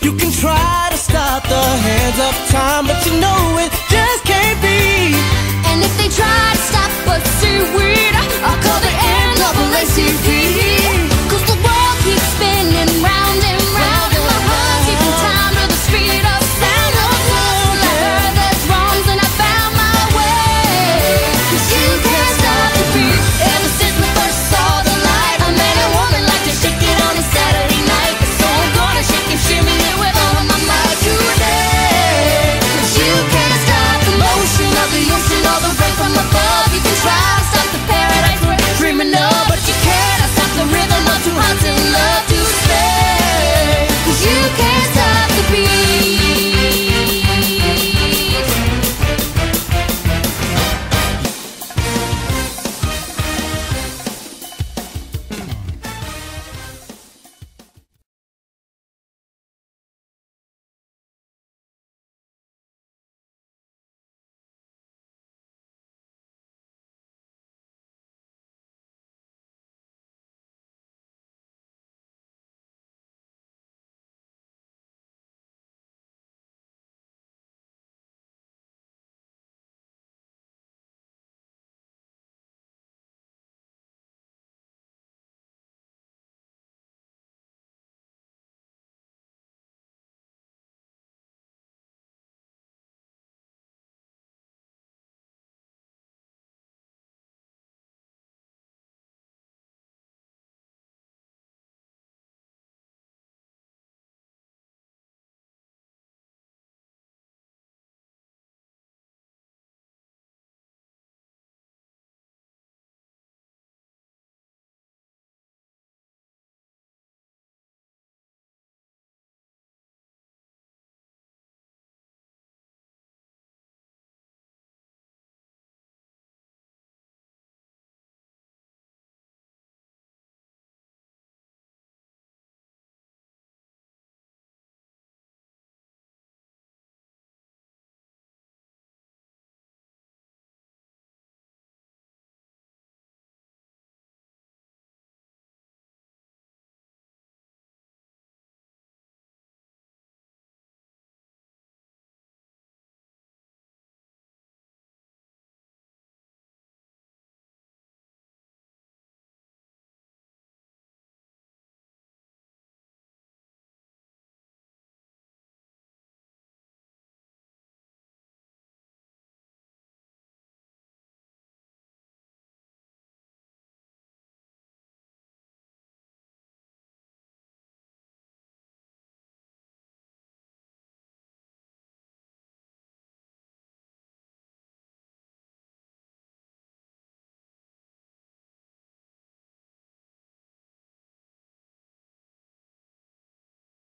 You can try to stop the hands of time, but you know it